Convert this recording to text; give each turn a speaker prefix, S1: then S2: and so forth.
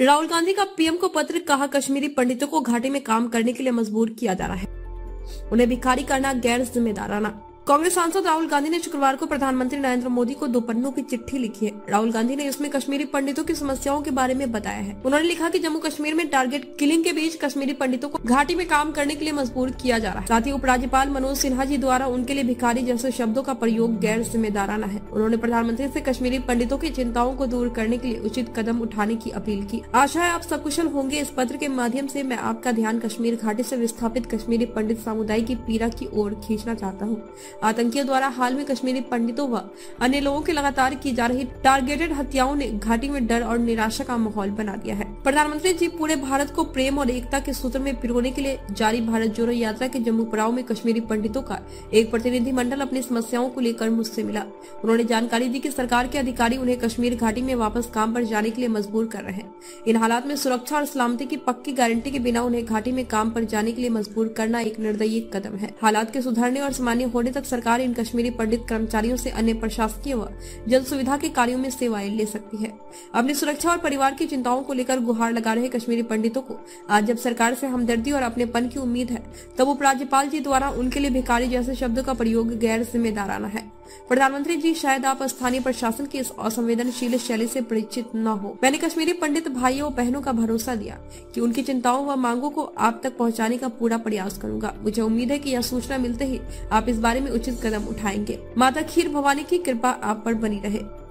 S1: राहुल गांधी का पीएम को पत्र कहा कश्मीरी पंडितों को घाटी में काम करने के लिए मजबूर किया जा रहा है। उन्हें भिखारी करना गैर जिम्मेदाराना। कांग्रेस सांसद राहुल गांधी ने शुक्रवार को प्रधानमंत्री नरेंद्र मोदी को दो पन्नों की चिट्ठी लिखी है। राहुल गांधी ने इसमें कश्मीरी पंडितों की समस्याओं के बारे में बताया है। उन्होंने लिखा कि जम्मू कश्मीर में टारगेट किलिंग के बीच कश्मीरी पंडितों को घाटी में काम करने के लिए मजबूर किया जा रहा है। साथ ही उपराज्यपाल मनोज सिन्हा जी द्वारा उनके लिए भिखारी जैसे शब्दों का प्रयोग गैर जिम्मेदाराना है। उन्होंने प्रधानमंत्री ऐसी कश्मीरी पंडितों की चिंताओं को दूर करने के लिए उचित कदम उठाने की अपील की। आशा है आप सकुशल होंगे। इस पत्र के माध्यम ऐसी मैं आपका ध्यान कश्मीर घाटी ऐसी विस्थापित कश्मीरी पंडित समुदाय की पीड़ा की ओर खींचना चाहता हूँ। आतंकियों द्वारा हाल में कश्मीरी पंडितों व अन्य लोगों की लगातार की जा रही टारगेटेड हत्याओं ने घाटी में डर और निराशा का माहौल बना दिया है। प्रधानमंत्री जी, पूरे भारत को प्रेम और एकता के सूत्र में पिरोने के लिए जारी भारत जोड़ो यात्रा के जम्मू पड़ाव में कश्मीरी पंडितों का एक प्रतिनिधि मंडल अपनी समस्याओं को लेकर मुझसे मिला। उन्होंने जानकारी दी कि सरकार के अधिकारी उन्हें कश्मीर घाटी में वापस काम पर जाने के लिए मजबूर कर रहे हैं। इन हालात में सुरक्षा और सलामती की पक्की गारंटी के बिना उन्हें घाटी में काम पर जाने के लिए मजबूर करना एक निर्दयी कदम है। हालात के सुधारने और सामान्य होने तक सरकार इन कश्मीरी पंडित कर्मचारियों से अन्य प्रशासकीय व जन सुविधा के कार्यो में सेवाएँ ले सकती है। अपनी सुरक्षा और परिवार की चिंताओं को लेकर गुहार लगा रहे कश्मीरी पंडितों को, आज जब सरकार से हमदर्दी और अपने पन की उम्मीद है, तब उपराज्यपाल जी द्वारा उनके लिए भिखारी जैसे शब्द का प्रयोग गैर जिम्मेदाराना है। प्रधानमंत्री जी, शायद आप स्थानीय प्रशासन की इस असंवेदनशील शैली से परिचित न हो। मैंने कश्मीरी पंडित भाइयों और बहनों का भरोसा दिया कि उनकी चिंताओं व मांगों को आप तक पहुँचाने का पूरा प्रयास करूँगा। मुझे उम्मीद है कि यह सूचना मिलते ही आप इस बारे में उचित कदम उठाएँगे। माता खीर भवानी की कृपा आप पर बनी रहे।